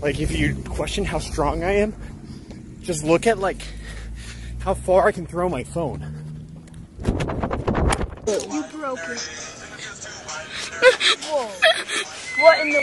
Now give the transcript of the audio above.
Like if you question how strong I am, just look at like how far I can throw my phone. You broke it. Whoa. What in the